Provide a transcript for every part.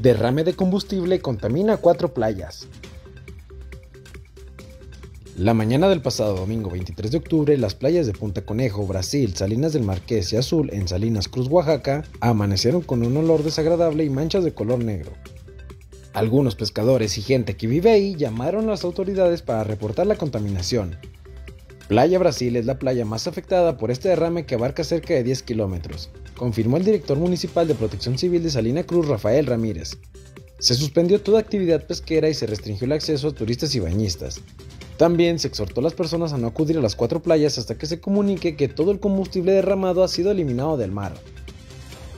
Derrame de combustible contamina cuatro playas. La mañana del pasado domingo 23 de octubre, las playas de Punta Conejo, Brasil, Salinas del Marqués y Azul, en Salinas Cruz, Oaxaca, amanecieron con un olor desagradable y manchas de color negro. Algunos pescadores y gente que vive ahí llamaron a las autoridades para reportar la contaminación. Playa Brasil es la playa más afectada por este derrame que abarca cerca de 10 kilómetros, confirmó el director municipal de Protección Civil de Salina Cruz, Rafael Ramírez. Se suspendió toda actividad pesquera y se restringió el acceso a turistas y bañistas. También se exhortó a las personas a no acudir a las cuatro playas hasta que se comunique que todo el combustible derramado ha sido eliminado del mar.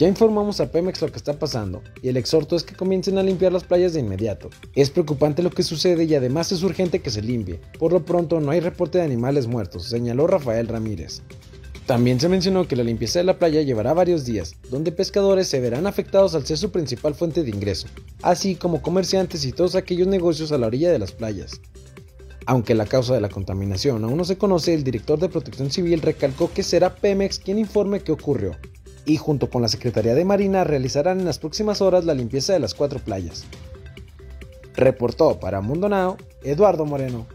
Ya informamos a Pemex lo que está pasando y el exhorto es que comiencen a limpiar las playas de inmediato. Es preocupante lo que sucede y además es urgente que se limpie. Por lo pronto no hay reporte de animales muertos, señaló Rafael Ramírez. También se mencionó que la limpieza de la playa llevará varios días, donde pescadores se verán afectados al ser su principal fuente de ingreso, así como comerciantes y todos aquellos negocios a la orilla de las playas. Aunque la causa de la contaminación aún no se conoce, el director de Protección Civil recalcó que será Pemex quien informe qué ocurrió, y junto con la Secretaría de Marina realizarán en las próximas horas la limpieza de las cuatro playas. Reportó para Mundo Now Eduardo Moreno.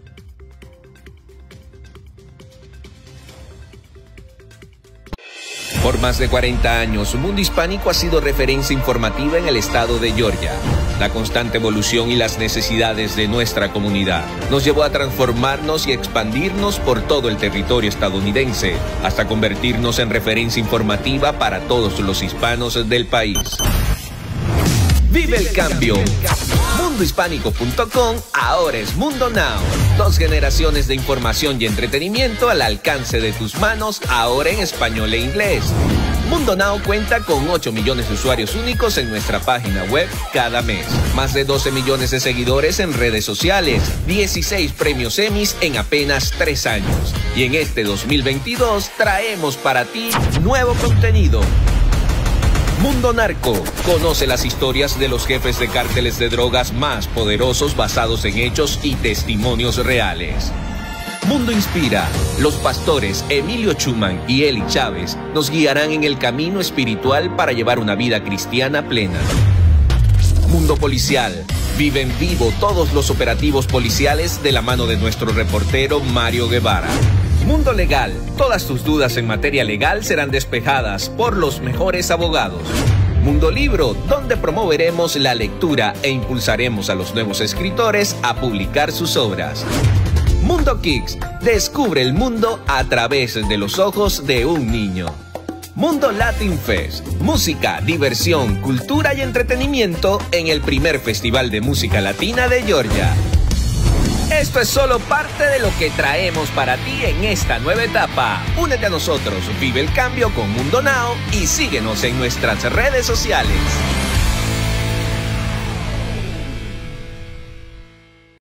Por más de 40 años, Mundo Hispánico ha sido referencia informativa en el estado de Georgia. La constante evolución y las necesidades de nuestra comunidad nos llevó a transformarnos y expandirnos por todo el territorio estadounidense, hasta convertirnos en referencia informativa para todos los hispanos del país. Vive el cambio. Mundohispánico.com ahora es Mundo Now. Dos generaciones de información y entretenimiento al alcance de tus manos, ahora en español e inglés. Mundo Now cuenta con 8 millones de usuarios únicos en nuestra página web cada mes. Más de 12 millones de seguidores en redes sociales. 16 premios Emmys en apenas 3 años. Y en este 2022 traemos para ti nuevo contenido Mundo Narco. Conoce las historias de los jefes de cárteles de drogas más poderosos basados en hechos y testimonios reales. Mundo Inspira. Los pastores Emilio Chuman y Eli Chávez nos guiarán en el camino espiritual para llevar una vida cristiana plena. Mundo Policial. Vive en vivo todos los operativos policiales de la mano de nuestro reportero Mario Guevara. Mundo Legal. Todas tus dudas en materia legal serán despejadas por los mejores abogados. Mundo Libro, donde promoveremos la lectura e impulsaremos a los nuevos escritores a publicar sus obras. Mundo Kicks, descubre el mundo a través de los ojos de un niño. Mundo Latin Fest, música, diversión, cultura y entretenimiento en el primer Festival de Música Latina de Georgia. Esto es solo parte de lo que traemos para ti en esta nueva etapa. Únete a nosotros, vive el cambio con Mundo Now y síguenos en nuestras redes sociales.